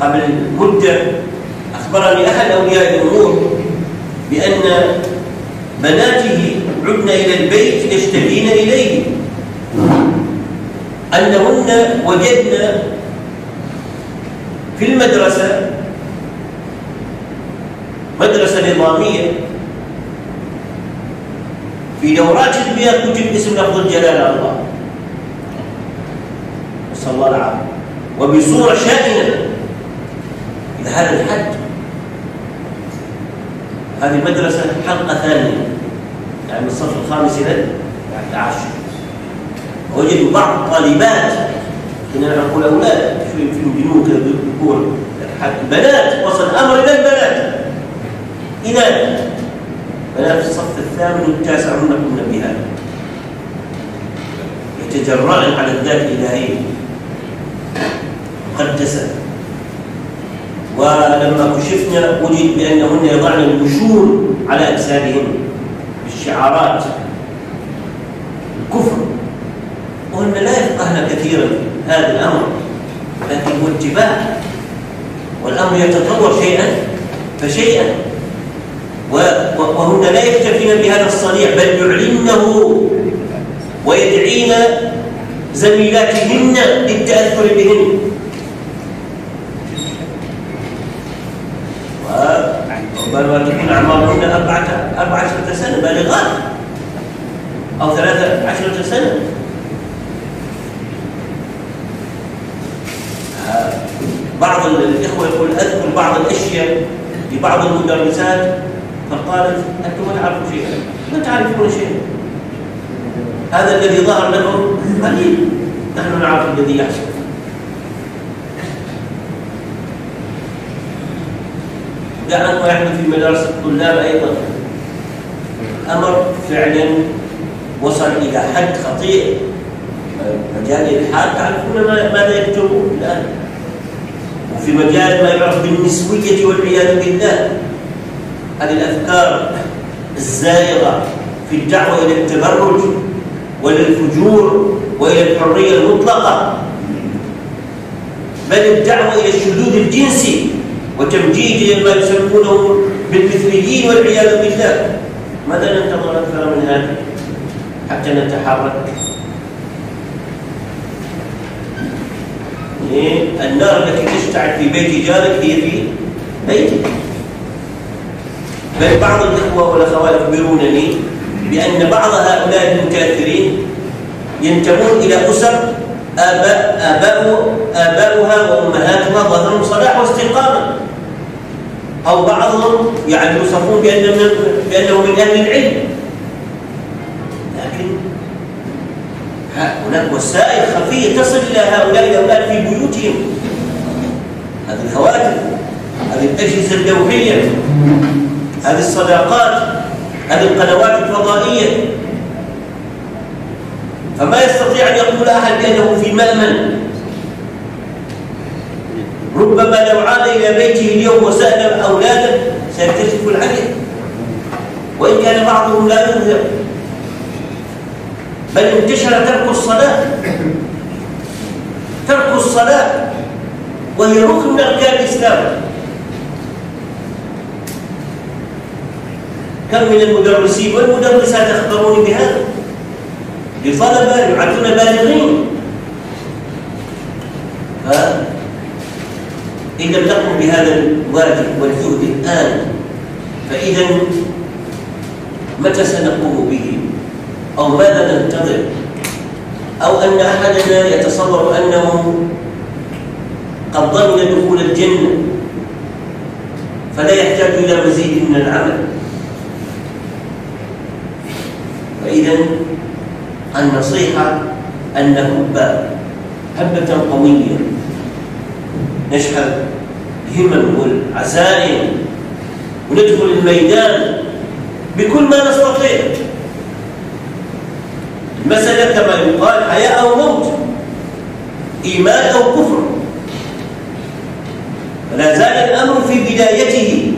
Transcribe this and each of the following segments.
قبل مدة أخبرني أحد أولياء الأمور بأن بناته عدن إلى البيت يشتكين إليه. أنهن وجدن في المدرسة مدرسة نظامية في دورات المياه كتب اسم لفظ الجلال الله. نسأل الله العافية. وبصورة شائنة هذا الحد. هذه المدرسة حلقة ثانية. يعني من الصف الخامس إلى العاشر وجدوا بعض الطالبات كنا نقول أولاد شو في جنون كذا ذكور بنات وصل الأمر إلى البنات. إلى بنات الصف الثامن والتاسع هن كنا بهذا. يتجرأن على الذات الإلهية. مقدسة. ولما كشفنا وجد بأنهن يضعن البشور على أجسادهن. بالشعارات الكفر. وهن لا يفقهن كثيرا هذا الأمر. لكن هو اتباع. والأمر يتطور شيئا فشيئا. وهن لا يكتفين بهذا الصنيع بل يعلنه ويدعين زميلاتهن للتأثر بهن. تكون أعمارهن أربعة أربعة عشرة سنة بالغات أو ثلاثة عشرة سنة. بعض الإخوة يقول أذكر بعض الأشياء لبعض المدرسات فقالت أنتم ما تعرفون شيئا. ما تعرفون شيئا. هذا الذي ظهر لكم قليل. نحن نعرف الذي يحصل. دعنا ما يحدث في مدارس الطلاب أيضا. أمر فعلا وصل إلى حد خطير. مجال الإلحاد تعرفون ماذا يكتبون الآن. وفي مجال ما يعرف بالنسوية والعياذ بالله هذه الأفكار الزائغة في الدعوة إلى التبرج وإلى الفجور وإلى الحرية المطلقة. بل الدعوة إلى الشذوذ الجنسي؟ وتمجيد ما يسمونه بالمثليين والعياذ بالله. ماذا ننتظر أكثر من هذا حتى نتحرك. إيه؟ النار التي تشتعل في بيت جارك هي في بيتك. بل بعض الإخوة والأخوات يخبرونني بأن بعض هؤلاء المكاثرين ينتمون إلى أسر آباء آباؤها وأمهاتها ظهرهم صلاح واستقامة أو بعضهم يعني يوصفون بأنه بأنه من أهل العلم. لكن هناك وسائل خفية تصل إلى هؤلاء الأولاد في بيوتهم. هذه الهواتف هذه الأجهزة اللوحية هذه الصداقات هذه القنوات الفضائية. فما يستطيع أن يقول أحد بأنه في مأمن. ربما لو عاد إلى بيته اليوم وسأل أولاده سيكتشف العجب وإن كان بعضهم لا يظهر بل انتشر ترك الصلاة. ترك الصلاة وهي ركن من أركان الإسلام. كم من المدرسين والمدرسات أخبروني بهذا؟ لطلبة يعدون بالغين. فإن لم تقم بهذا الواجب والجهد الآن فإذا متى سنقوم به؟ أو ماذا ننتظر؟ أو أن أحدنا يتصور أنه قد ضمن دخول الجنة فلا يحتاج إلى مزيد من العمل. فإذا النصيحة أن نهب هبة قوية. نشحذ الهمم والعزائم وندخل الميدان بكل ما نستطيع. المسألة كما يقال حياة أو موت إيمان أو كفر. فلا زال الأمر في بدايته.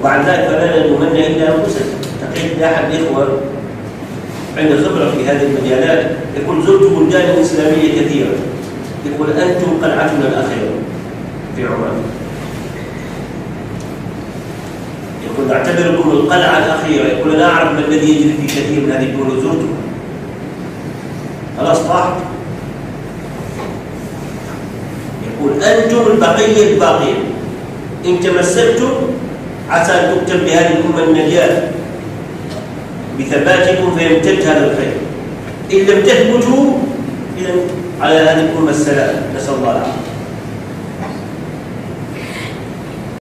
وبعد ذلك فلا نمنى إلا أنفسنا. تقيت أحد الإخوة عنده خبرة في هذه المجالات. يقول زرت بلدان إسلامية كثيرة يقول أنتم قلعتنا الأخيرة في عمان يقول نعتبركم القلعة الأخيرة يقول أنا أعرف ما الذي يجري في كثير من هذه الدول وزرتها خلاص طاحت يقول أنتم البقية الباقية إن تمسكتم عسى أن تكتب بهذه الأمة النجاة. بثباتكم فيمتد هذا الخير. إن لم تثبتوا إذا على هذه الأمة السلام نسأل الله العافية.